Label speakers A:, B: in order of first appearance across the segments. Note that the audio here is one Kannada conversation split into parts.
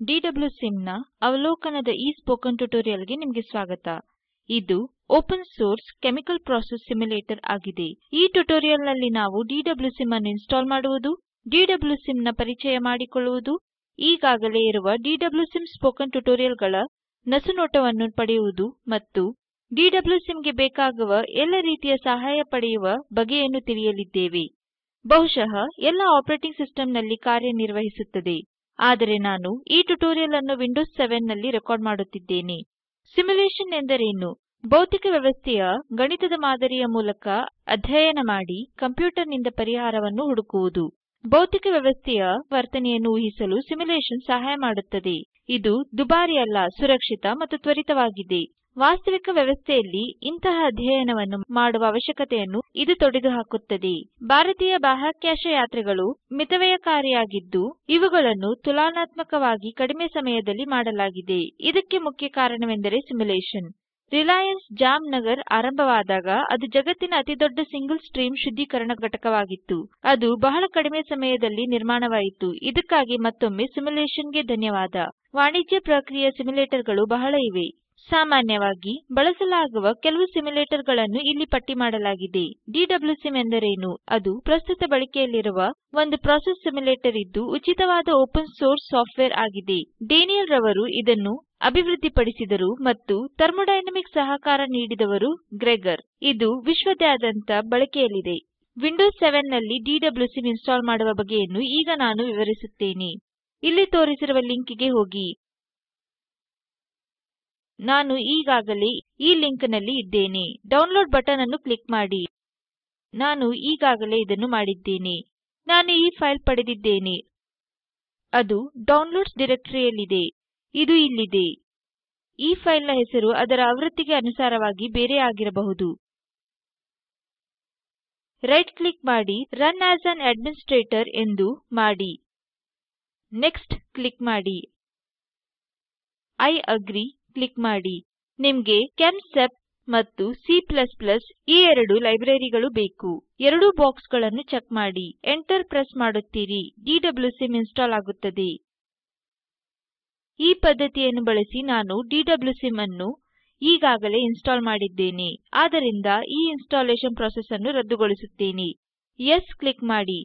A: DWSIM ನ ಅವಲೋಕನದ ಈ ಸ್ಪೋಕನ್ ಟ್ಯುಟೋರಿಯಲ್ಗೆ ನಿಮಗೆ ಸ್ವಾಗತ. ಇದು open source chemical process simulator ಆಗಿದೆ. ಈ ಟ್ಯುಟೋರಿಯಲ್ನಲ್ಲಿ ನಾವು DWSIM ಅನ್ನು ಇನ್ಸ್ಟಾಲ್ ಮಾಡುವುದು DWSIM ನ ಪರಿಚಯ ಮಾಡಿಕೊಳ್ಳುವುದು, ಈಗಾಗಲೇ ಇರುವ DWSIM ಸ್ಪೋಕನ್ ಟ್ಯುಟೋರಿಯಲ್ಗಳ ನಸುನೋಟವನ್ನು ಪಡೆಯುವುದು ಮತ್ತು DWSIM ಗೆ ಬೇಕಾಗುವ ಎಲ್ಲ ರೀತಿಯ ಸಹಾಯ ಪಡೆಯುವ ಬಗೆಯನ್ನು ತಿಳಿಯಲಿದ್ದೇವೆ. ಬಹುಶಃ ಎಲ್ಲ ಆಪರೇಟಿಂಗ್ ಸಿಸ್ಟಂನಲ್ಲಿ ಕಾರ್ಯನಿರ್ವಹಿಸುತ್ತದೆ. ಆದರೆ ನಾನು ಈ ಟ್ಯುಟೋರಿಯಲ್ ಅನ್ನು ವಿಂಡೋಸ್ 7 ನಲ್ಲಿ ರೆಕಾರ್ಡ್ ಮಾಡುತ್ತಿದ್ದೇನೆ. ಸಿಮ್ಯುಲೇಶನ್ ಎಂದರೇನು? ಭೌತಿಕ ವ್ಯವಸ್ಥೆಯ ಗಣಿತದ ಮಾದರಿಯ ಮೂಲಕ ಅಧ್ಯಯನ ಮಾಡಿ ಕಂಪ್ಯೂಟರ್ನಿಂದ ಪರಿಹಾರವನ್ನು ಹುಡುಕುವುದು. ಭೌತಿಕ ವ್ಯವಸ್ಥೆಯ ವರ್ತನೆಯನ್ನು ಊಹಿಸಲು ಸಿಮ್ಯುಲೇಶನ್ ಸಹಾಯ ಮಾಡುತ್ತದೆ. ಇದು ದುಬಾರಿಯಲ್ಲ, ಸುರಕ್ಷಿತ ಮತ್ತು ತ್ವರಿತವಾಗಿದೆ. ವಾಸ್ತವಿಕ ವ್ಯವಸ್ಥೆಯಲ್ಲಿ ಇಂತಹ ಅಧ್ಯಯನವನ್ನು ಮಾಡುವ ಅವಶ್ಯಕತೆಯನ್ನು ಇದು ತೊಡೆದುಹಾಕುತ್ತದೆ. ಭಾರತೀಯ ಬಾಹ್ಯಾಕಾಶ ಯಾತ್ರೆಗಳು ಮಿತವ್ಯಯಕಾರಿಯಾಗಿದ್ದು, ಇವುಗಳನ್ನು ತುಲನಾತ್ಮಕವಾಗಿ ಕಡಿಮೆ ಸಮಯದಲ್ಲಿ ಮಾಡಲಾಗಿದೆ. ಇದಕ್ಕೆ ಮುಖ್ಯ ಕಾರಣವೆಂದರೆ ಸಿಮ್ಯುಲೇಶನ್. ರಿಲಯನ್ಸ್ ಜಾಮ್ನಗರ್ ಆರಂಭವಾದಾಗ ಅದು ಜಗತ್ತಿನ ಅತಿದೊಡ್ಡ ಸಿಂಗಲ್ ಸ್ಟ್ರೀಮ್ ಶುದ್ಧೀಕರಣ ಘಟಕವಾಗಿತ್ತು. ಅದು ಬಹಳ ಕಡಿಮೆ ಸಮಯದಲ್ಲಿ ನಿರ್ಮಾಣವಾಯಿತು. ಇದಕ್ಕಾಗಿ ಮತ್ತೊಮ್ಮೆ ಸಿಮ್ಯುಲೇಶನ್ಗೆ ಧನ್ಯವಾದ. ವಾಣಿಜ್ಯ ಪ್ರಕ್ರಿಯೆ ಸಿಮ್ಯುಲೇಟರ್ಗಳು ಬಹಳ ಇವೆ. ಸಾಮಾನ್ಯವಾಗಿ ಬಳಸಲಾಗುವ ಕೆಲವು ಸಿಮ್ಯುಲೇಟರ್ಗಳನ್ನು ಇಲ್ಲಿ ಪಟ್ಟಿ ಮಾಡಲಾಗಿದೆ. DWSIM ಎಂದರೇನು? ಅದು ಪ್ರಸ್ತುತ ಬಳಕೆಯಲ್ಲಿರುವ ಒಂದು ಪ್ರಾಸೆಸ್ ಸಿಮ್ಯುಲೇಟರ್ ಇದ್ದು ಉಚಿತವಾದ ಓಪನ್ ಸೋರ್ಸ್ ಸಾಫ್ಟ್ವೇರ್ ಆಗಿದೆ. ಡೇನಿಯಲ್ ರವರು ಇದನ್ನು ಅಭಿವೃದ್ಧಿಪಡಿಸಿದರು ಮತ್ತು ಥರ್ಮೋಡೈನಮಿಕ್ ಸಹಕಾರ ನೀಡಿದವರು ಗ್ರೆಗರ್. ಇದು ವಿಶ್ವದಾದ್ಯಂತ ಬಳಕೆಯಲ್ಲಿದೆ. ವಿಂಡೋಸ್ 7 ನಲ್ಲಿ DWSIM ಇನ್ಸ್ಟಾಲ್ ಮಾಡುವ ಬಗೆಯನ್ನು ಈಗ ನಾನು ವಿವರಿಸುತ್ತೇನೆ. ಇಲ್ಲಿ ತೋರಿಸಿರುವ ಲಿಂಕ್ಗೆ ಹೋಗಿ. ನಾನು ಈಗಾಗಲೇ ಈ ಲಿಂಕ್ನಲ್ಲಿ ಇದ್ದೇನೆ. ಡೌನ್ಲೋಡ್ ಬಟನ್ ಅನ್ನು ಕ್ಲಿಕ್ ಮಾಡಿ. ನಾನು ಈಗಾಗಲೇ ಇದನ್ನು ಮಾಡಿದ್ದೇನೆ. ನಾನು ಈ ಫೈಲ್ ಪಡೆದಿದ್ದೇನೆ. ಅದು ಡೌನ್ಲೋಡ್ಸ್ ಡಿರೆಕ್ಟರಿಯಲ್ಲಿದೆ. ಇದು ಇಲ್ಲಿದೆ. ಈ ಫೈಲ್ನ ಹೆಸರು ಅದರ ಆವೃತ್ತಿಗೆ ಅನುಸಾರವಾಗಿ ಬೇರೆ ಆಗಿರಬಹುದು. ರೈಟ್ ಕ್ಲಿಕ್ ಮಾಡಿ ರನ್ ಆಸ್ ಅನ್ ಅಡ್ಮಿನಿಸ್ಟ್ರೇಟರ್ ಎಂದು ಮಾಡಿ. ನೆಕ್ಸ್ಟ್ ಕ್ಲಿಕ್ ಮಾಡಿ. ಐ ಅಗ್ರಿ ಕ್ಲಿಕ್ ಮಾಡಿ. ನಿಮ್ಗೆ ಕೆಮ್ಸೆಪ್ ಮತ್ತು ಸಿ ಪ್ಲಸ್ ಪ್ಲಸ್ ಈ ಎರಡು ಲೈಬ್ರರಿಗಳು ಬೇಕು. ಎರಡು ಬಾಕ್ಸ್ಗಳನ್ನು ಚೆಕ್ ಮಾಡಿ. ಎಂಟರ್ ಪ್ರೆಸ್ ಮಾಡುತ್ತೀರಿ. DWSIM ಇನ್ಸ್ಟಾಲ್ ಆಗುತ್ತದೆ. ಈ ಪದ್ಧತಿಯನ್ನು ಬಳಸಿ ನಾನು DWSIM ಅನ್ನು ಈಗಾಗಲೇ ಇನ್ಸ್ಟಾಲ್ ಮಾಡಿದ್ದೇನೆ. ಆದ್ದರಿಂದ ಈ ಇನ್ಸ್ಟಾಲೇಷನ್ ಪ್ರೋಸೆಸ್ ಅನ್ನು ರದ್ದುಗೊಳಿಸುತ್ತೇನೆ. ಯೆಸ್ ಕ್ಲಿಕ್ ಮಾಡಿ.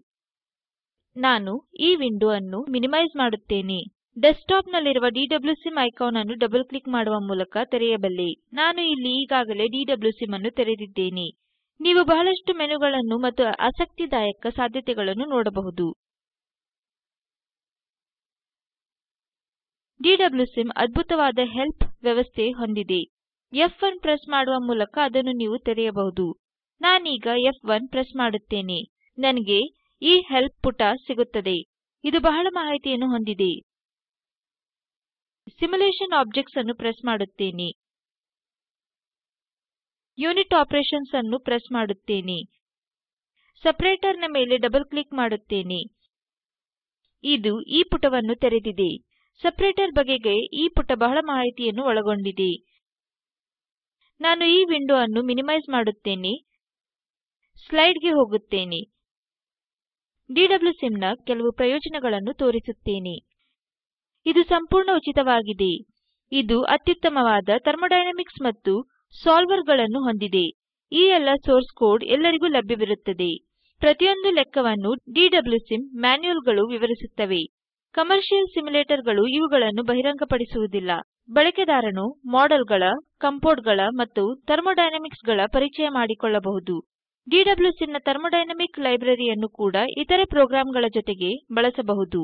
A: ನಾನು ಈ ವಿಂಡೋ ಅನ್ನು ಮಿನಿಮೈಸ್ ಮಾಡುತ್ತೇನೆ. ಡೆಸ್ಕ್ಟಾಪ್ ನಲ್ಲಿರುವ ಸಿಮ್ ಐಕಾನ್ ಅನ್ನು ಡಬಲ್ ಕ್ಲಿಕ್ ಮಾಡುವ ಮೂಲಕ ತೆರೆಯಬಲ್ಲೆ. ನಾನು ಇಲ್ಲಿ ಈಗಾಗಲೇ DWSIM ಅನ್ನು ತೆರೆದಿದ್ದೇನೆ. ನೀವು ಬಹಳಷ್ಟು ಮೆನುಗಳನ್ನು ಮತ್ತು ಆಸಕ್ತಿದಾಯಕ ಸಾಧ್ಯತೆಗಳನ್ನು ನೋಡಬಹುದು. DWSIM ಅದ್ಭುತವಾದ ಹೆಲ್ಪ್ ವ್ಯವಸ್ಥೆ ಹೊಂದಿದೆ. F1 ಪ್ರೆಸ್ ಮಾಡುವ ಮೂಲಕ ಅದನ್ನು ನೀವು ತೆರೆಯಬಹುದು. ನಾನೀಗ F1 ಪ್ರೆಸ್ ಮಾಡುತ್ತೇನೆ. ನನಗೆ ಈ ಹೆಲ್ಪ್ ಪುಟ ಸಿಗುತ್ತದೆ. ಇದು ಬಹಳ ಮಾಹಿತಿಯನ್ನು ಹೊಂದಿದೆ. ಸಿಮ್ಯುಲೇಶನ್ ಆಬ್ಜೆಕ್ಟ್ಸ್ ಅನ್ನು ಪ್ರೆಸ್ ಮಾಡುತ್ತೇನೆ. ಯೂನಿಟ್ ಆಪರೇಷನ್ಸ್ ಅನ್ನು ಪ್ರೆಸ್ ಮಾಡುತ್ತೇನೆ. ಸಪರೇಟರ್ನ ಮೇಲೆ ಡಬಲ್ ಕ್ಲಿಕ್ ಮಾಡುತ್ತೇನೆ. ಇದು ಈ ಪುಟವನ್ನು ತೆರೆದಿದೆ. ಸಪರೇಟರ್ ಬಗೆಗೆ ಈ ಪುಟ ಬಹಳ ಮಾಹಿತಿಯನ್ನು ಒಳಗೊಂಡಿದೆ. ನಾನು ಈ ವಿಂಡೋ ಅನ್ನು ಮಿನಿಮೈಸ್ ಮಾಡುತ್ತೇನೆ. ಸ್ಲೈಡ್ಗೆ ಹೋಗುತ್ತೇನೆ. DWSIM ನ ಕೆಲವು ಪ್ರಯೋಜನಗಳನ್ನು ತೋರಿಸುತ್ತೇನೆ. ಇದು ಸಂಪೂರ್ಣ ಉಚಿತವಾಗಿದೆ. ಇದು ಅತ್ಯುತ್ತಮವಾದ ಥರ್ಮೋಡೈನಮಿಕ್ಸ್ ಮತ್ತು ಸಾಲ್ವರ್ಗಳನ್ನು ಹೊಂದಿದೆ. ಈ ಎಲ್ಲ ಸೋರ್ಸ್ ಕೋಡ್ ಎಲ್ಲರಿಗೂ ಲಭ್ಯವಿರುತ್ತದೆ. ಪ್ರತಿಯೊಂದು ಲೆಕ್ಕವನ್ನು ಡಿಡಬ್ಲ್ಯೂಸಿಮ್ ಮ್ಯಾನ್ಯುಯಲ್ಗಳು ವಿವರಿಸುತ್ತವೆ. ಕಮರ್ಷಿಯಲ್ ಸಿಮ್ಯುಲೇಟರ್ಗಳು ಇವುಗಳನ್ನು ಬಹಿರಂಗಪಡಿಸುವುದಿಲ್ಲ. ಬಳಕೆದಾರನು ಮಾಡೆಲ್ಗಳ ಮತ್ತು ಥರ್ಮೋಡೈನಮಿಕ್ಸ್ಗಳ ಪರಿಚಯ ಮಾಡಿಕೊಳ್ಳಬಹುದು. DWSIM ನ ಥರ್ಮೋಡೈನಮಿಕ್ ಲೈಬ್ರರಿಯನ್ನು ಕೂಡ ಇತರೆ ಪ್ರೋಗ್ರಾಂಗಳ ಜೊತೆಗೆ ಬಳಸಬಹುದು.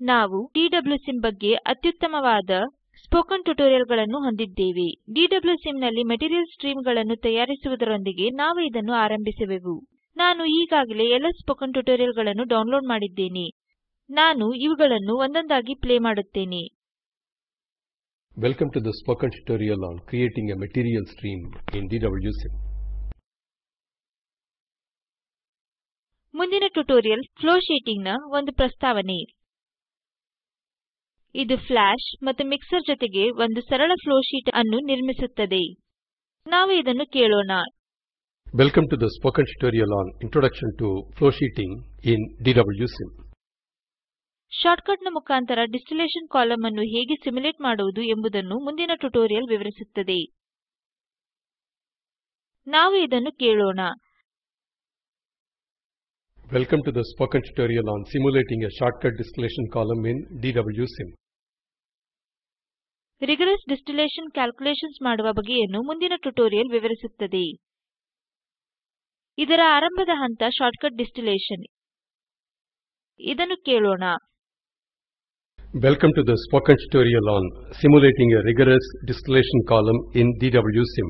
A: ನಾವು DWSIM ಬಗ್ಗೆ ಅತ್ಯುತ್ತಮವಾದ ಸ್ಪೋಕನ್ ಟ್ಯುಟೋರಿಯಲ್ಗಳನ್ನು ಹೊಂದಿದ್ದೇವೆ. DWSIM ನಲ್ಲಿ ಮೆಟೀರಿಯಲ್ ಸ್ಟ್ರೀಮ್ಗಳನ್ನು ತಯಾರಿಸುವುದರೊಂದಿಗೆ ನಾವು ಇದನ್ನು ಆರಂಭಿಸುವೆವು. ನಾನು ಈಗಾಗಲೇ ಎಲ್ಲ ಸ್ಪೋಕನ್ ಟ್ಯುಟೋರಿಯಲ್ಗಳನ್ನು ಡೌನ್ಲೋಡ್ ಮಾಡಿದ್ದೇನೆ. ನಾನು ಇವುಗಳನ್ನು ಒಂದೊಂದಾಗಿ ಪ್ಲೇ ಮಾಡುತ್ತೇನೆ.
B: Welcome to the spoken tutorial on creating a material stream in DWSIM.
A: ಮುಂದಿನ ಟ್ಯುಟೋರಿಯಲ್ ಫ್ಲೋ ಶೀಟಿಂಗ್ನ ಒಂದು ಪ್ರಸ್ತಾವನೆ. ಇದು ಫ್ಲಾಶ್ ಮತ್ತು ಮಿಕ್ಸರ್ ಜೊತೆಗೆ ಒಂದು ಸರಳ ಫ್ಲೋ ಶೀಟ್ ಅನ್ನು ನಿರ್ಮಿಸುತ್ತದೆ. ನಾವು ಇದನ್ನು ಕೇಳೋಣ.
B: Welcome to the spoken tutorial on Introduction to Flowsheeting in DWSIM.
A: ಶಾರ್ಟ್ಕಟ್ನ ಮುಖಾಂತರ ಡಿಸ್ಟಿಲೇಷನ್ ಕಾಲಮ್ ಅನ್ನು ಹೇಗೆ ಸಿಮ್ಯುಲೇಟ್ ಮಾಡುವುದು ಎಂಬುದನ್ನು ಮುಂದಿನ ಟ್ಯುಟೋರಿಯಲ್ ವಿವರಿಸುತ್ತದೆ. ನಾವು ಇದನ್ನು ಕೇಳೋಣ.
B: Welcome to the spoken tutorial on simulating a shortcut distillation column in DWSIM.
A: Rigorous distillation calculations ಮಾಡುವ ಬಗೆಯನ್ನು ಮುಂದಿನ ಟ್ಯುಟೋರಿಯಲ್ ವಿವರಿಸುತ್ತದೆ ಇದರ ಆರಂಭದ ಹಂತ ಶಾರ್ಟ್ಕಟ್ ಡಿಸ್ಟಿಲೇಷನ್ ಇದನ್ನು ಕೇಳೋಣ
B: Welcome to the spoken tutorial on simulating a rigorous distillation column in DWSIM.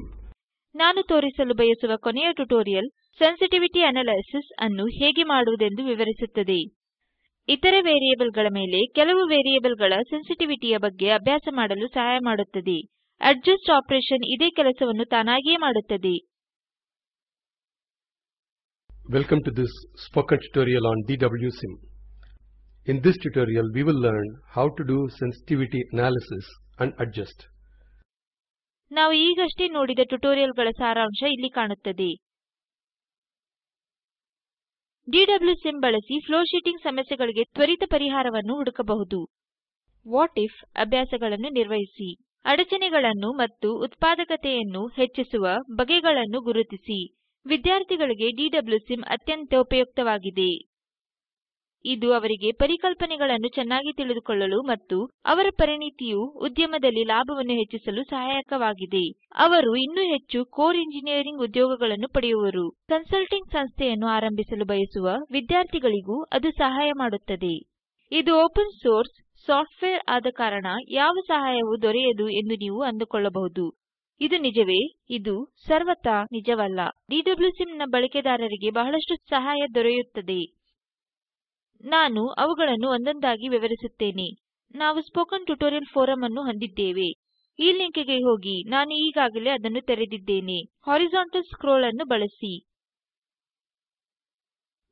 A: ನಾನು ತೋರಿಸಲು ಬಯಸುವ ಕೊನೆಯ ಟ್ಯುಟೋರಿಯಲ್ ಸೆನ್ಸಿಟಿವಿಟಿ ಅನಾಲಿಸಿಸ್ ಅನ್ನು ಹೇಗೆ ಮಾಡುವುದೆಂದು ವಿವರಿಸುತ್ತದೆ ಇತರೆ ವೇರಿಯೇಬಲ್ಗಳ ಮೇಲೆ ಕೆಲವು ವೇರಿಯೇಬಲ್ಗಳ ಸೆನ್ಸಿಟಿವಿಟಿಯ ಬಗ್ಗೆ ಅಭ್ಯಾಸ ಮಾಡಲು ಸಹಾಯ ಮಾಡುತ್ತದೆ ಅಡ್ಜಸ್ಟ್ ಆಪರೇಷನ್ ಇದೇ ಕೆಲಸವನ್ನು ತಾನಾಗಿಯೇ ಮಾಡುತ್ತದೆ
B: Welcome to this spoken tutorial on DWSIM. In this tutorial, we will learn how to do sensitivity analysis and adjust.
A: ನಾವು ಈಗಷ್ಟೇ ನೋಡಿದ ಟ್ಯುಟೋರಿಯಲ್ಗಳ ಸಾರಾಂಶ ಇಲ್ಲಿ ಕಾಣುತ್ತದೆ DWSIM ಬಳಸಿ ಫ್ಲೋಶೀಟಿಂಗ್ ಸಮಸ್ಯೆಗಳಿಗೆ ತ್ವರಿತ ಪರಿಹಾರವನ್ನು ಹುಡುಕಬಹುದು. ವಾಟ್ ಇಫ್ ಅಭ್ಯಾಸಗಳನ್ನು ನಿರ್ವಹಿಸಿ? ಅಡಚಣೆಗಳನ್ನು ಮತ್ತು ಉತ್ಪಾದಕತೆಯನ್ನು ಹೆಚ್ಚಿಸುವ ಬಗೆಗಳನ್ನು ಗುರುತಿಸಿ. ವಿದ್ಯಾರ್ಥಿಗಳಿಗೆ DWSIM ಅತ್ಯಂತ ಉಪಯುಕ್ತವಾಗಿದೆ. ಇದು ಅವರಿಗೆ ಪರಿಕಲ್ಪನೆಗಳನ್ನು ಚೆನ್ನಾಗಿ ತಿಳಿದುಕೊಳ್ಳಲು ಮತ್ತು ಅವರ ಪರಿಣಿತಿಯು ಉದ್ಯಮದಲ್ಲಿ ಲಾಭವನ್ನು ಹೆಚ್ಚಿಸಲು ಸಹಾಯಕವಾಗಿದೆ. ಅವರು ಇನ್ನೂ ಹೆಚ್ಚು ಕೋರ್ ಇಂಜಿನಿಯರಿಂಗ್ ಉದ್ಯೋಗಗಳನ್ನು ಪಡೆಯುವರು. ಕನ್ಸಲ್ಟಿಂಗ್ ಸಂಸ್ಥೆಯನ್ನು ಆರಂಭಿಸಲು ಬಯಸುವ ವಿದ್ಯಾರ್ಥಿಗಳಿಗೂ ಅದು ಸಹಾಯ ಮಾಡುತ್ತದೆ. ಇದು ಓಪನ್ ಸೋರ್ಸ್, ಸಾಫ್ಟ್ವೇರ್ ಆದ ಕಾರಣ ಯಾವ ಸಹಾಯವೂ ದೊರೆಯದು ಎಂದು ನೀವು ಅಂದುಕೊಳ್ಳಬಹುದು. ಇದು ನಿಜವೇ? ಇದು ಸರ್ವತಾ ನಿಜವಲ್ಲ. DWSIM ನ ಬಳಕೆದಾರರಿಗೆ ಬಹಳಷ್ಟು ಸಹಾಯ ದೊರೆಯುತ್ತದೆ. ನಾನು ಅವುಗಳನ್ನು ಒಂದೊಂದಾಗಿ ವಿವರಿಸುತ್ತೇನೆ. ನಾವು ಸ್ಪೋಕನ್ ಟ್ಯುಟೋರಿಯಲ್ ಫೋರಂ ಅನ್ನು ಹೊಂದಿದ್ದೇವೆ. ಈ ಲಿಂಕ್ಗೆ ಹೋಗಿ ನಾನು ಈಗಾಗಲೇ ಅದನ್ನು ತೆರೆದಿದ್ದೇನೆ. ಹಾರಿಜಾಂಟಲ್ ಸ್ಕ್ರೋಲ್ ಅನ್ನು ಬಳಸಿ.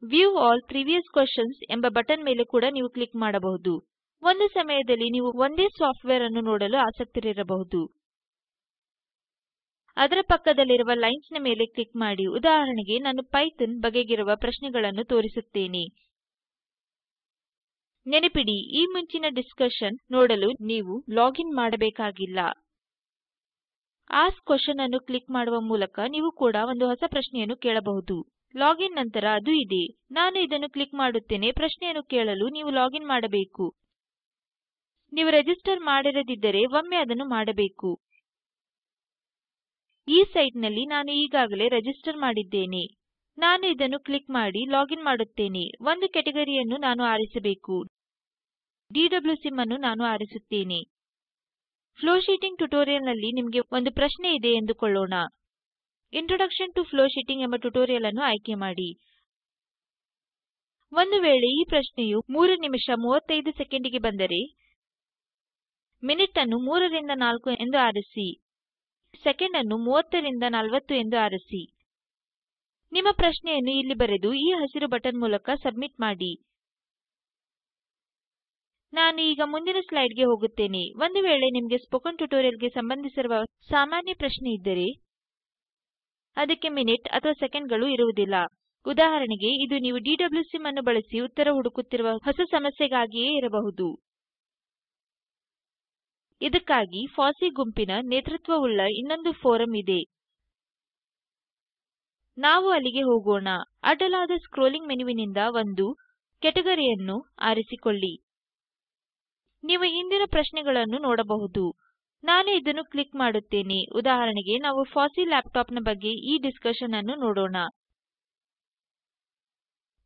A: ವ್ಯೂ ಆಲ್ ಪ್ರಿವಿಯಸ್ ಕ್ವೆಷನ್ಸ್ ಎಂಬ ಬಟನ್ ಮೇಲೆ ಕೂಡ ನೀವು ಕ್ಲಿಕ್ ಮಾಡಬಹುದು. ಒಂದು ಸಮಯದಲ್ಲಿ ನೀವು ಒಂದೇ ಸಾಫ್ಟ್ವೇರ್ ಅನ್ನು ನೋಡಲು ಆಸಕ್ತರಿರಬಹುದು. ಅದರ ಪಕ್ಕದಲ್ಲಿರುವ ಲೈನ್ಸ್ನ ಮೇಲೆ ಕ್ಲಿಕ್ ಮಾಡಿ. ಉದಾಹರಣೆಗೆ, ನಾನು ಪೈಥಾನ್ ಬಗೆಗಿರುವ ಪ್ರಶ್ನೆಗಳನ್ನು ತೋರಿಸುತ್ತೇನೆ. ನೆನಪಿಡಿ, ಈ ಮುಂಚಿನ ಡಿಸ್ಕಷನ್ ನೋಡಲು ನೀವು ಲಾಗಿನ್ ಮಾಡಬೇಕಾಗಿಲ್ಲ. ಆಸ್ ಕ್ವಶನ್ ಅನ್ನು ಕ್ಲಿಕ್ ಮಾಡುವ ಮೂಲಕ ನೀವು ಕೂಡ ಒಂದು ಹೊಸ ಪ್ರಶ್ನೆಯನ್ನು ಕೇಳಬಹುದು. ಲಾಗಿನ್ ನಂತರ ಅದು ಇದೆ. ನಾನು ಇದನ್ನು ಕ್ಲಿಕ್ ಮಾಡುತ್ತೇನೆ. ಪ್ರಶ್ನೆಯನ್ನು ಕೇಳಲು ನೀವು ಲಾಗಿನ್ ಮಾಡಬೇಕು. ನೀವು ರಿಜಿಸ್ಟರ್ ಮಾಡಿರದಿದ್ದರೆ ಒಮ್ಮೆ ಅದನ್ನು ಮಾಡಬೇಕು. ಈ ಸೈಟ್ನಲ್ಲಿ ನಾನು ಈಗಾಗಲೇ ರಿಜಿಸ್ಟರ್ ಮಾಡಿದ್ದೇನೆ. ನಾನು ಇದನ್ನು ಕ್ಲಿಕ್ ಮಾಡಿ ಲಾಗಿನ್ ಮಾಡುತ್ತೇನೆ. ಒಂದು ಕೆಟಗರಿಯನ್ನು ನಾನು ಆರಿಸಬೇಕು. DWSIM ಅನ್ನು ನಾನು ಆರಿಸುತ್ತೇನೆ. ಫ್ಲೋ ಶೀಟಿಂಗ್ ಟ್ಯುಟೋರಿಯಲ್ನಲ್ಲಿ ನಿಮಗೆ ಒಂದು ಪ್ರಶ್ನೆ ಇದೆ ಎಂದುಕೊಳ್ಳೋಣ. ಇಂಟ್ರೊಡಕ್ಷನ್ ಟು ಫ್ಲೋ ಶೀಟಿಂಗ್ ಎಂಬ ಟ್ಯುಟೋರಿಯಲ್ ಅನ್ನು ಆಯ್ಕೆ ಮಾಡಿ. ಒಂದು ವೇಳೆ ಈ ಪ್ರಶ್ನೆಯು 3 ನಿಮಿಷ 35 ಸೆಕೆಂಡಿಗೆ ಬಂದರೆ ಮಿನಿಟ್ ಅನ್ನು 3 ರಿಂದ 4 ಎಂದು ಆರಿಸಿ ಸೆಕೆಂಡ್ ಅನ್ನು 30 ರಿಂದ 40 ಎಂದು ಆರಿಸಿ. ನಿಮ್ಮ ಪ್ರಶ್ನೆಯನ್ನು ಇಲ್ಲಿ ಬರೆದು ಈ ಹಸಿರು ಬಟನ್ ಮೂಲಕ ಸಬ್ಮಿಟ್ ಮಾಡಿ. ನಾನು ಈಗ ಮುಂದಿನ ಸ್ಲೈಡ್ಗೆ ಹೋಗುತ್ತೇನೆ. ಒಂದು ವೇಳೆ ನಿಮಗೆ ಸ್ಪೋಕನ್ ಟ್ಯುಟೋರಿಯಲ್ಗೆ ಸಂಬಂಧಿಸಿರುವ ಸಾಮಾನ್ಯ ಪ್ರಶ್ನೆ ಇದ್ದರೆ ಅದಕ್ಕೆ ಮಿನಿಟ್ ಅಥವಾ ಸೆಕೆಂಡ್ಗಳು ಇರುವುದಿಲ್ಲ. ಉದಾಹರಣೆಗೆ, ಇದು ನೀವು DWSIM ಅನ್ನು ಬಳಸಿ ಉತ್ತರ ಹುಡುಕುತ್ತಿರುವ ಹೊಸ ಸಮಸ್ಯೆಗಾಗಿಯೇ ಇರಬಹುದು. ಇದಕ್ಕಾಗಿ ಫಾಸಿ ಗುಂಪಿನ ನೇತೃತ್ವವುಳ್ಳ ಇನ್ನೊಂದು ಫೋರಂ ಇದೆ. ನಾವು ಅಲ್ಲಿಗೆ ಹೋಗೋಣ. ಅಡ್ಡಲಾದ ಸ್ಕ್ರೋಲಿಂಗ್ ಮೆನುವಿನಿಂದ ಒಂದು ಕೆಟಗರಿಯನ್ನು ಆರಿಸಿಕೊಳ್ಳಿ. ನೀವು ಇಂದಿನ ಪ್ರಶ್ನೆಗಳನ್ನು ನೋಡಬಹುದು. ನಾನು ಇದನ್ನು ಕ್ಲಿಕ್ ಮಾಡುತ್ತೇನೆ. ಉದಾಹರಣೆಗೆ ನಾವು ಫಾಸಿ ನ ಬಗ್ಗೆ ಈ ಡಿಸ್ಕಷನ್ ಅನ್ನು ನೋಡೋಣ.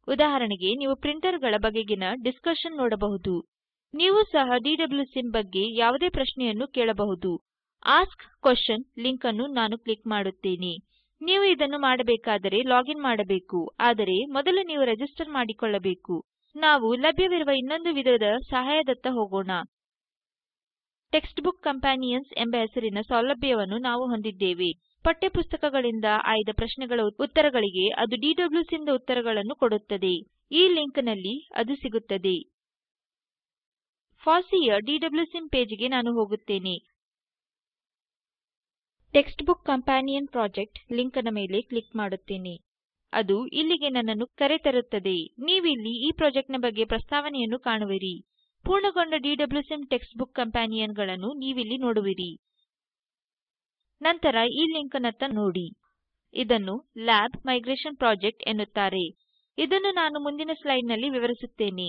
A: ಉದಾಹರಣೆಗೆ ನೀವು ಪ್ರಿಂಟರ್ಗಳ ಬಗೆಗಿನ ಡಿಸ್ಕಷನ್ ನೋಡಬಹುದು. ನೀವು ಸಹ DWSIM ಬಗ್ಗೆ ಯಾವುದೇ ಪ್ರಶ್ನೆಯನ್ನು ಕೇಳಬಹುದು. ಆಸ್ಕ್ ಕ್ವೆಷನ್ ಲಿಂಕ್ ಅನ್ನು ನಾನು ಕ್ಲಿಕ್ ಮಾಡುತ್ತೇನೆ. ನೀವು ಇದನ್ನು ಮಾಡಬೇಕಾದರೆ ಲಾಗಿನ್ ಮಾಡಬೇಕು. ಆದರೆ ಮೊದಲು ನೀವು ರಿಜಿಸ್ಟರ್ ಮಾಡಿಕೊಳ್ಳಬೇಕು. ನಾವು ಲಭ್ಯವಿರುವ ಇನ್ನೊಂದು ವಿಧದ ಸಹಾಯದತ್ತ ಹೋಗೋಣ. ಟೆಕ್ಸ್ಟ್ ಬುಕ್ ಕಂಪ್ಯಾನಿಯನ್ಸ್ ಎಂಬ ಹೆಸರಿನ ಸೌಲಭ್ಯವನ್ನು ನಾವು ಹೊಂದಿದ್ದೇವೆ. ಪಠ್ಯಪುಸ್ತಕಗಳಿಂದ ಆಯ್ದ ಪ್ರಶ್ನೆಗಳ ಉತ್ತರಗಳಿಗೆ ಅದು ಡಿಡಬ್ಲ್ಯೂ ಉತ್ತರಗಳನ್ನು ಕೊಡುತ್ತದೆ. ಈ ಲಿಂಕ್ನಲ್ಲಿ ಅದು ಸಿಗುತ್ತದೆ. ಫಾಸಿಯ DWSIM ಪೇಜ್ಗೆ ನಾನು ಹೋಗುತ್ತೇನೆ. ಟೆಕ್ಸ್ಟ್ ಬುಕ್ ಕಂಪ್ಯಾನಿಯನ್ ಪ್ರಾಜೆಕ್ಟ್ ಲಿಂಕ್ನ ಮೇಲೆ ಕ್ಲಿಕ್ ಮಾಡುತ್ತೇನೆ. ಅದು ಇಲ್ಲಿಗೆ ನನ್ನನ್ನು ಕರೆತರುತ್ತದೆ. ನೀವಿಲ್ಲಿ ಈ ಪ್ರಾಜೆಕ್ಟ್ನ ಬಗ್ಗೆ ಪ್ರಸ್ತಾವನೆಯನ್ನು ಕಾಣುವಿರಿ. ಪೂರ್ಣಗೊಂಡ DWSIM ಟೆಕ್ಸ್ಟ್ ಬುಕ್ ಕಂಪ್ಯಾನಿಯನ್ಗಳನ್ನು ನೀವಿಲ್ಲಿ ನೋಡುವಿರಿ. ನಂತರ ಈ ಲಿಂಕ್ ನತ್ತ ನೋಡಿ. ಇದನ್ನು ಲ್ಯಾಬ್ ಮೈಗ್ರೇಷನ್ ಪ್ರಾಜೆಕ್ಟ್ ಎನ್ನುತ್ತಾರೆ. ಇದನ್ನು ನಾನು ಮುಂದಿನ ಸ್ಲೈಡ್ನಲ್ಲಿ ವಿವರಿಸುತ್ತೇನೆ.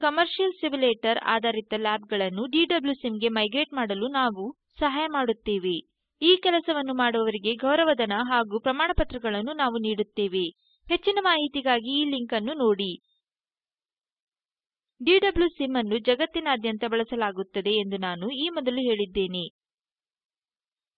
A: ಕಮರ್ಷಿಯಲ್ ಸಿಮ್ಯುಲೇಟರ್ ಆಧಾರಿತ ಲ್ಯಾಬ್ಗಳನ್ನು DWSIMಗೆ ಮೈಗ್ರೇಟ್ ಮಾಡಲು ನಾವು ಸಹಾಯ ಮಾಡುತ್ತೇವೆ. ಈ ಕೆಲಸವನ್ನು ಮಾಡುವವರಿಗೆ ಗೌರವಧನ ಹಾಗೂ ಪ್ರಮಾಣಪತ್ರಗಳನ್ನು ನಾವು ನೀಡುತ್ತೇವೆ. ಹೆಚ್ಚಿನ ಮಾಹಿತಿಗಾಗಿ ಈ ಲಿಂಕ್ ಅನ್ನು ನೋಡಿ. ಡಿಡಬ್ಲ್ಯೂ ಸಿಮ್ ಅನ್ನು ಜಗತ್ತಿನಾದ್ಯಂತ ಬಳಸಲಾಗುತ್ತದೆ ಎಂದು ನಾನು ಈ ಮೊದಲು ಹೇಳಿದ್ದೇನೆ.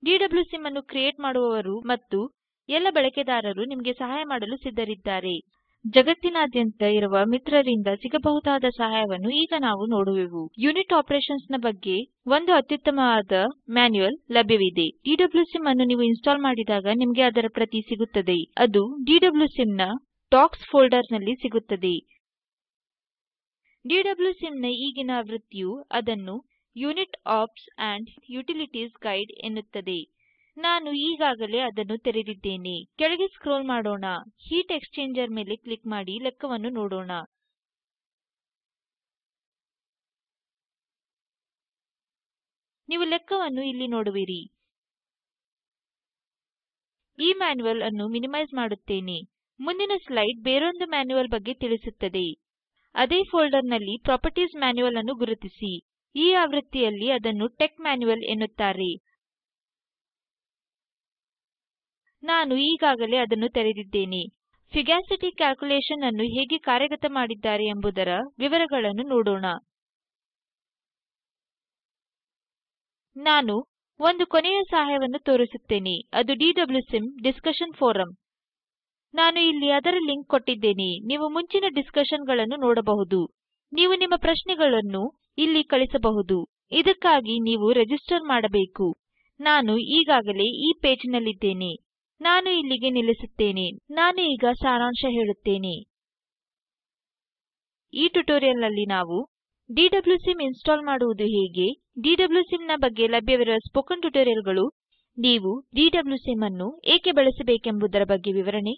A: ಡಿಡಬ್ಲ್ಯೂ ಸಿಮ್ ಅನ್ನು ಕ್ರಿಯೇಟ್ ಮಾಡುವವರು ಮತ್ತು ಎಲ್ಲ ಬಳಕೆದಾರರು ನಿಮಗೆ ಸಹಾಯ ಮಾಡಲು ಸಿದ್ಧರಿದ್ದಾರೆ. ಜಗತ್ತಿನಾದ್ಯಂತ ಇರುವ ಮಿತ್ರರಿಂದ ಸಿಗಬಹುದಾದ ಸಹಾಯವನ್ನು ಈಗ ನಾವು ನೋಡುವೆವು. ಯುನಿಟ್ ಆಪರೇಷನ್ಸ್ನ ಬಗ್ಗೆ ಒಂದು ಅತ್ಯುತ್ತಮವಾದ ಮ್ಯಾನ್ಯುಯಲ್ ಲಭ್ಯವಿದೆ. DWSIM ಅನ್ನು ನೀವು ಇನ್ಸ್ಟಾಲ್ ಮಾಡಿದಾಗ ನಿಮಗೆ ಅದರ ಪ್ರತಿ ಸಿಗುತ್ತದೆ. ಅದು DWSIM ನ ಟಾಕ್ಸ್ ಫೋಲ್ಡರ್ನಲ್ಲಿ ಸಿಗುತ್ತದೆ DWSIM ನ ಈಗಿನ ಆವೃತ್ತಿಯು ಅದನ್ನು unit ops and utilities guide ಎನ್ನುತ್ತದೆ. ನಾನು ಈಗಾಗಲೇ ಅದನ್ನು ತೆರೆದಿದ್ದೇನೆ. ಕೆಳಗೆ ಸ್ಕ್ರೋಲ್ ಮಾಡೋಣ. ಹೀಟ್ ಎಕ್ಸ್ಚೇಂಜರ್ ಮೇಲೆ ಕ್ಲಿಕ್ ಮಾಡಿ ಲೆಕ್ಕವನ್ನು ನೋಡೋಣ. ನೀವು ಲೆಕ್ಕವನ್ನು ಇಲ್ಲಿ ನೋಡುವಿರಿ. ಈ ಮ್ಯಾನ್ಯುಯಲ್ ಅನ್ನು ಮಿನಿಮೈಸ್ ಮಾಡುತ್ತೇನೆ. ಮುಂದಿನ ಸ್ಲೈಡ್ ಬೇರೊಂದು ಮ್ಯಾನ್ಯುಯಲ್ ಬಗ್ಗೆ ತಿಳಿಸುತ್ತದೆ. ಅದೇ ಫೋಲ್ಡರ್ನಲ್ಲಿ ಪ್ರಾಪರ್ಟೀಸ್ ಮ್ಯಾನ್ಯುಯಲ್ ಅನ್ನು ಗುರುತಿಸಿ. ಈ ಆವೃತ್ತಿಯಲ್ಲಿ ಅದನ್ನು ಟೆಕ್ ಮ್ಯಾನ್ಯುಯಲ್ ಎನ್ನುತ್ತಾರೆ. ನಾನು ಈಗಾಗಲೇ ಅದನ್ನು ತೆರೆದಿದ್ದೇನೆ. ಫಿಗಾಸಿಟಿ ಕ್ಯಾಲ್ಕುಲೇಷನ್ ಅನ್ನು ಹೇಗೆ ಕಾರ್ಯಗತ ಮಾಡಿದ್ದಾರೆ ಎಂಬುದರ ವಿವರಗಳನ್ನು ನೋಡೋಣ. ನಾನು ಒಂದು ಕೊನೆಯ ಸಹಾಯವನ್ನು ತೋರಿಸುತ್ತೇನೆ. ಅದು DWSIM ಡಿಸ್ಕಷನ್ ಫೋರಂ ನಾನು ಇಲ್ಲಿ ಅದರ ಲಿಂಕ್ ಕೊಟ್ಟಿದ್ದೇನೆ. ನೀವು ಮುಂಚಿನ ಡಿಸ್ಕಷನ್ಗಳನ್ನು ನೋಡಬಹುದು. ನೀವು ನಿಮ್ಮ ಪ್ರಶ್ನೆಗಳನ್ನು ಇಲ್ಲಿ ಕಳಿಸಬಹುದು. ಇದಕ್ಕಾಗಿ ನೀವು ರಿಜಿಸ್ಟರ್ ಮಾಡಬೇಕು. ನಾನು ಈಗಾಗಲೇ ಈ ಪೇಜ್ ನಲ್ಲಿದ್ದೇನೆ. ನಾನು ಇಲ್ಲಿಗೆ ನಿಲ್ಲಿಸುತ್ತೇನೆ. ನಾನು ಈಗ ಸಾರಾಂಶ ಹೇಳುತ್ತೇನೆ. ಈ ಟ್ಯುಟೋರಿಯಲ್ನಲ್ಲಿ ನಾವು ಸಿಮ್ ಇನ್ಸ್ಟಾಲ್ ಮಾಡುವುದು ಹೇಗೆ? DWSIM ನ ಬಗ್ಗೆ ಲಭ್ಯವಿರುವ ಸ್ಪೋಕನ್ ಟ್ಯುಟೋರಿಯಲ್ಗಳು ನೀವು DWSIM ಅನ್ನು ಏಕೆ ಬಳಸಬೇಕೆಂಬುದರ ಬಗ್ಗೆ ವಿವರಣೆ,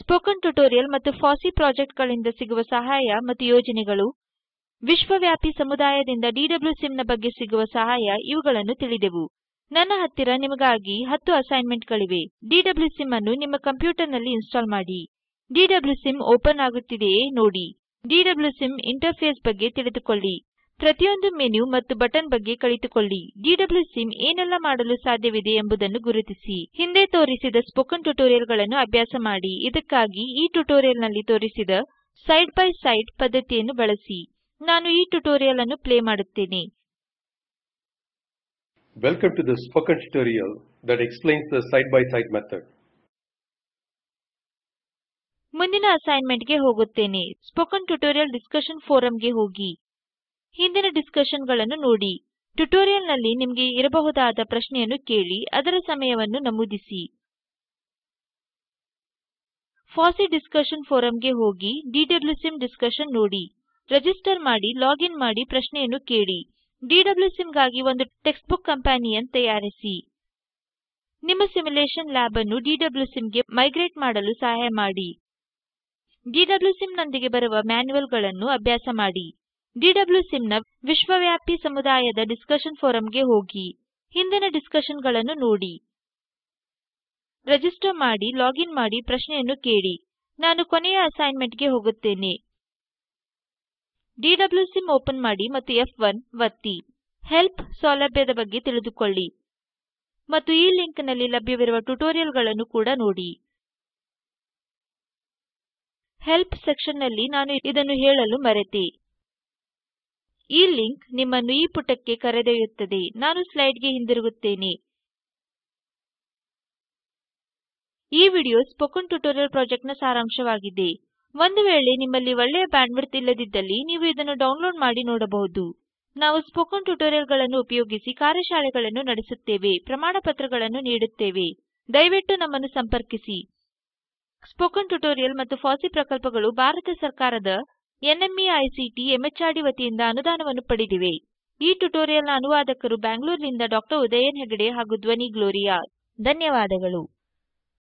A: ಸ್ಪೋಕನ್ ಟ್ಯುಟೋರಿಯಲ್ ಮತ್ತು ಫಾಸಿ ಪ್ರಾಜೆಕ್ಟ್ ಗಳಿಂದ ಸಿಗುವ ಸಹಾಯ ಮತ್ತು ಯೋಜನೆಗಳು, ವಿಶ್ವವ್ಯಾಪಿ ಸಮುದಾಯದಿಂದ DWSIM ನ ಬಗ್ಗೆ ಸಿಗುವ ಸಹಾಯ ಇವುಗಳನ್ನು ತಿಳಿದೆವು. ನನ್ನ ಹತ್ತಿರ ನಿಮಗಾಗಿ 10 ಅಸೈನ್ಮೆಂಟ್ಗಳಿವೆ. DWSIM ಅನ್ನು ನಿಮ್ಮ ಕಂಪ್ಯೂಟರ್ನಲ್ಲಿ ಇನ್ಸ್ಟಾಲ್ ಮಾಡಿ. DWSIM ಓಪನ್ ಆಗುತ್ತಿದೆಯೇ ನೋಡಿ. DWSIM ಇಂಟರ್ಫೇಸ್ ಬಗ್ಗೆ ತಿಳಿದುಕೊಳ್ಳಿ. ಪ್ರತಿಯೊಂದು ಮೆನು ಮತ್ತು ಬಟನ್ ಬಗ್ಗೆ ಕಲಿತುಕೊಳ್ಳಿ. ಸಿಮ್ ಏನೆಲ್ಲ ಮಾಡಲು ಸಾಧ್ಯವಿದೆ ಎಂಬುದನ್ನು ಗುರುತಿಸಿ. ಹಿಂದೆ ತೋರಿಸಿದ ಸ್ಪೋಕನ್ ಟ್ಯುಟೋರಿಯಲ್ಗಳನ್ನು ಅಭ್ಯಾಸ ಮಾಡಿ. ಇದಕ್ಕಾಗಿ ಈ ಟ್ಯುಟೋರಿಯಲ್ನಲ್ಲಿ ತೋರಿಸಿದ ಸೈಡ್ ಬೈ ಸೈಡ್ ಪದ್ಧತಿಯನ್ನು ಬಳಸಿ. ನಾನು ಈ ಟ್ಯುಟೋರಿಯಲ್ ಅನ್ನು ಪ್ಲೇ ಮಾಡುತ್ತೇನೆ.
B: Welcome to the spoken tutorial that explains the side-by-side method.
A: ಮುಂದಿನ ಅಸೈನ್ಮೆಂಟ್ಗೆ ಹೋಗುತ್ತೇನೆ. ಸ್ಪೋಕನ್ ಟ್ಯುಟೋರಿಯಲ್ ಡಿಸ್ಕಷನ್ ಫೋರಂಗೆ ಹೋಗಿ. ಹಿಂದಿನ ಡಿಸ್ಕಷನ್ಗಳನ್ನು ನೋಡಿ. ಟ್ಯುಟೋರಿಯಲ್ನಲ್ಲಿ ನಿಮಗೆ ಇರಬಹುದಾದ ಪ್ರಶ್ನೆಯನ್ನು ಕೇಳಿ, ಅದರ ಸಮಯವನ್ನು ನಮೂದಿಸಿ. ಫಾಸಿ ಡಿಸ್ಕಷನ್ ಫೋರಂಗೆ ಹೋಗಿ DWSIM ಡಿಸ್ಕಷನ್ ನೋಡಿ. ರಿಜಿಸ್ಟರ್ ಮಾಡಿ ಲಾಗಿನ್ ಮಾಡಿ ಪ್ರಶ್ನೆಯನ್ನು ಕೇಳಿ. DWSIM ಗಾಗಿ ಒಂದು ಟೆಕ್ಸ್ಟ್ ಬುಕ್ ಕಂಪ್ಯಾನಿಯನ್ ತಯಾರಿಸಿ. ನಿಮ್ಮ ಸಿಮ್ಯುಲೇಶನ್ ಲ್ಯಾಬ್ ಅನ್ನು DWSIM ಗೆ ಮೈಗ್ರೇಟ್ ಮಾಡಲು ಸಹಾಯ ಮಾಡಿ. DWSIM ನೊಂದಿಗೆ ಬರುವ ಮ್ಯಾನ್ಯುವಲ್ಗಳನ್ನು ಅಭ್ಯಾಸ ಮಾಡಿ. DWSIM ನ ವಿಶ್ವವ್ಯಾಪಿ ಸಮುದಾಯದ ಡಿಸ್ಕಷನ್ ಫೋರಂಗೆ ಹೋಗಿ. ಹಿಂದಿನ ಡಿಸ್ಕಷನ್ಗಳನ್ನು ನೋಡಿ. ರಿಜಿಸ್ಟರ್ ಮಾಡಿ, ಲಾಗಿನ್ ಮಾಡಿ ಪ್ರಶ್ನೆಯನ್ನು ಕೇಳಿ. ನಾನು ಕೊನೆಯ ಅಸೈನ್ಮೆಂಟ್ಗೆ ಹೋಗುತ್ತೇನೆ. DWSIM ಓಪನ್ ಮಾಡಿ ಮತ್ತು F1 ಒತ್ತಿ. ಹೆಲ್ಪ್ ಸೌಲಭ್ಯದ ಬಗ್ಗೆ ತಿಳಿದುಕೊಳ್ಳಿ. ಮತ್ತು ಈ ಲಿಂಕ್ನಲ್ಲಿ ಲಭ್ಯವಿರುವ ಟ್ಯುಟೋರಿಯಲ್ಗಳನ್ನು ಕೂಡ ನೋಡಿ. ಹೆಲ್ಪ್ ಸೆಕ್ಷನ್ನಲ್ಲಿ ನಾನು ಇದನ್ನು ಹೇಳಲು ಮರೆತೆ. ಈ ಲಿಂಕ್ ನಿಮ್ಮನ್ನು ಈ ಪುಟಕ್ಕೆ ಕರೆದೊಯ್ಯುತ್ತದೆ. ನಾನು ಸ್ಲೈಡ್ಗೆ ಹಿಂದಿರುಗುತ್ತೇನೆ. ಈ ವಿಡಿಯೋ ಸ್ಪೋಕನ್ ಟ್ಯುಟೋರಿಯಲ್ ಪ್ರಾಜೆಕ್ಟ್ನ ಸಾರಾಂಶವಾಗಿದೆ. ಒಂದು ವೇಳೆ ನಿಮ್ಮಲ್ಲಿ ಒಳ್ಳೆಯ ಬ್ಯಾಂಡ್ವಿಡ್ತ್ ಇಲ್ಲದಿದ್ದಲ್ಲಿ ನೀವು ಇದನ್ನು ಡೌನ್ಲೋಡ್ ಮಾಡಿ ನೋಡಬಹುದು. ನಾವು ಸ್ಪೋಕನ್ ಟ್ಯುಟೋರಿಯಲ್ಗಳನ್ನು ಉಪಯೋಗಿಸಿ ಕಾರ್ಯಶಾಲೆಗಳನ್ನು ನಡೆಸುತ್ತೇವೆ, ಪ್ರಮಾಣಪತ್ರಗಳನ್ನು ನೀಡುತ್ತೇವೆ. ದಯವಿಟ್ಟು ನಮ್ಮನ್ನು ಸಂಪರ್ಕಿಸಿ. ಸ್ಪೋಕನ್ ಟ್ಯುಟೋರಿಯಲ್ ಮತ್ತು ಫಾಸಿ ಪ್ರಕಲ್ಪಗಳು ಭಾರತ ಸರ್ಕಾರದ ಎನ್ಎಂಇಐಸಿಟಿ ಎಂಎಚ್ಆರ್ಡಿ ವತಿಯಿಂದ ಅನುದಾನವನ್ನು ಪಡೆದಿವೆ. ಈ ಟ್ಯುಟೋರಿಯಲ್ನ ಅನುವಾದಕರು ಬೆಂಗಳೂರಿನಿಂದ ಡಾಕ್ಟರ್ ಉದಯನ್ ಹೆಗಡೆ ಹಾಗೂ ಧ್ವನಿ ಗ್ಲೋರಿಯಾ. ಧನ್ಯವಾದಗಳು.